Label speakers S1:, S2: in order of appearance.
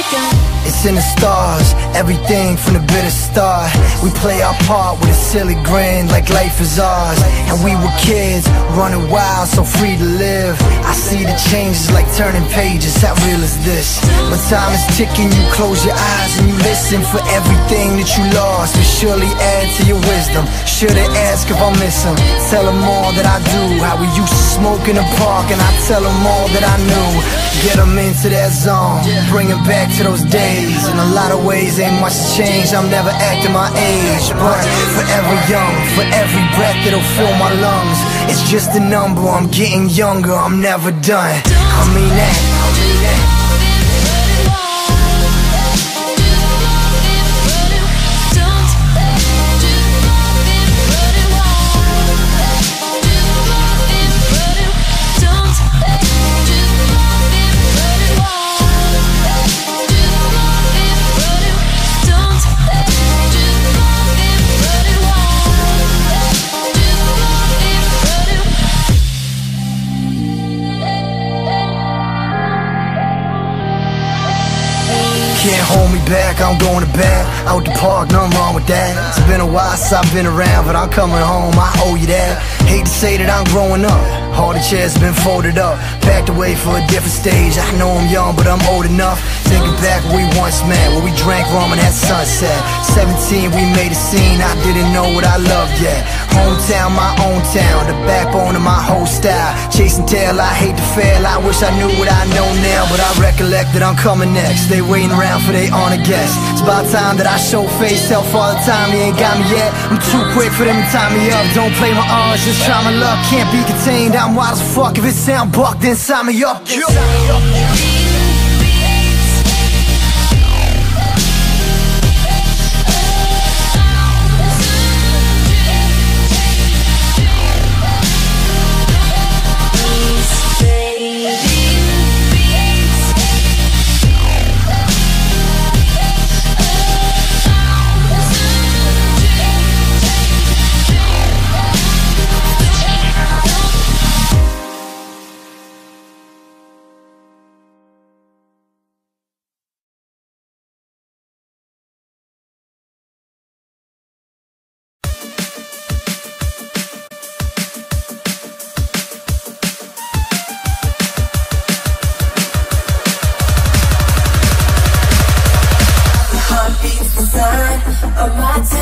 S1: Just begun. It's
S2: in the stars, everything from the bitter start. We play our part with a silly grin, like life is ours. And we were kids, running wild, so free to live. I see the changes like turning pages, how real is this? When time is ticking, you close your eyes and you listen for everything that you lost. We surely add to your wisdom. Should've asked if I miss them. Tell them all that I do, how we used to smoke in the park, and I tell them all that I knew. Get them into that zone, bring it back to those days. In a lot of ways, ain't much changed. I'm never acting my age, but forever young, for every breath that'll fill my lungs. It's just a number. I'm getting younger. I'm never done. I mean that. Hold me back, I'm going to bed Out the park, nothing wrong with that. It's been a while since I've been around But I'm coming home, I owe you that. Hate to say that I'm growing up All the chairs been folded up Packed away for a different stage. I know I'm young, but I'm old enough. Thinking back we once met Where we drank rum and had sunset. 17, we made a scene. I didn't know what I loved yet. Hometown, my own town The backbone of my whole style. Chasing tail, I hate to fail. I wish I knew what I know now But I recollect that I'm coming next. They waiting around for they honor guests. It's about time that I show face Tell Father Time he ain't got me yet. I'm too quick for them to tie me up. Don't play my odds, just try my luck. Can't be contained, I'm wild as fuck If it sound buck, then sign me up?
S3: The sign of my time.